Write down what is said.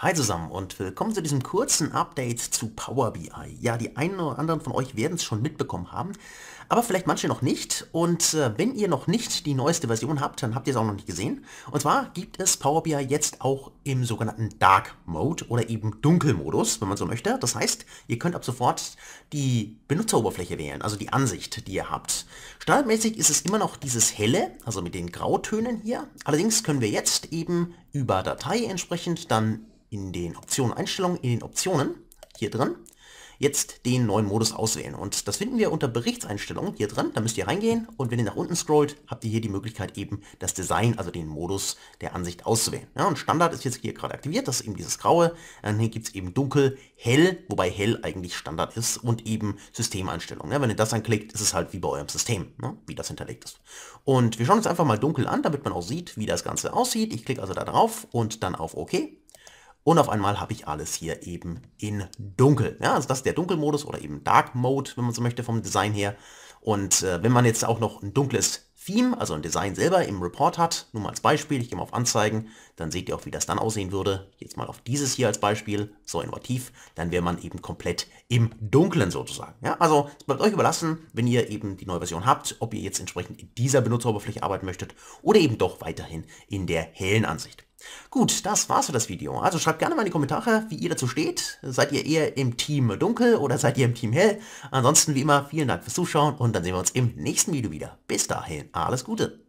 Hi zusammen und willkommen zu diesem kurzen Update zu Power BI. Ja, die einen oder anderen von euch werden es schon mitbekommen haben, aber vielleicht manche noch nicht. Und äh, wenn ihr noch nicht die neueste Version habt, dann habt ihr es auch noch nicht gesehen. Und zwar gibt es Power BI jetzt auch im sogenannten Dark Mode oder eben Dunkelmodus, wenn man so möchte. Das heißt, ihr könnt ab sofort die Benutzeroberfläche wählen, also die Ansicht, die ihr habt. Standardmäßig ist es immer noch dieses helle, also mit den Grautönen hier. Allerdings können wir jetzt eben über Datei entsprechend dann in den Optionen Einstellungen, in den Optionen hier drin, jetzt den neuen Modus auswählen. Und das finden wir unter Berichtseinstellungen hier drin. Da müsst ihr reingehen und wenn ihr nach unten scrollt, habt ihr hier die Möglichkeit eben das Design, also den Modus der Ansicht auszuwählen. Ja, und Standard ist jetzt hier gerade aktiviert, das ist eben dieses graue. Dann hier gibt es eben dunkel, hell, wobei hell eigentlich Standard ist und eben Systemeinstellungen. Ja, wenn ihr das anklickt, ist es halt wie bei eurem System, ne, wie das hinterlegt ist. Und wir schauen uns einfach mal dunkel an, damit man auch sieht, wie das Ganze aussieht. Ich klicke also da drauf und dann auf OK. Und auf einmal habe ich alles hier eben in dunkel. Ja, also das ist der Dunkelmodus oder eben Dark Mode, wenn man so möchte vom Design her. Und äh, wenn man jetzt auch noch ein dunkles Theme, also ein Design selber im Report hat, nur mal als Beispiel, ich gehe mal auf Anzeigen, dann seht ihr auch, wie das dann aussehen würde. Jetzt mal auf dieses hier als Beispiel, so innovativ, dann wäre man eben komplett im Dunklen sozusagen. Ja, also es bleibt euch überlassen, wenn ihr eben die neue Version habt, ob ihr jetzt entsprechend in dieser Benutzeroberfläche arbeiten möchtet oder eben doch weiterhin in der hellen Ansicht. Gut, das war's für das Video. Also schreibt gerne mal in die Kommentare, wie ihr dazu steht. Seid ihr eher im Team Dunkel oder seid ihr im Team Hell? Ansonsten wie immer, vielen Dank fürs Zuschauen und dann sehen wir uns im nächsten Video wieder. Bis dahin, alles Gute.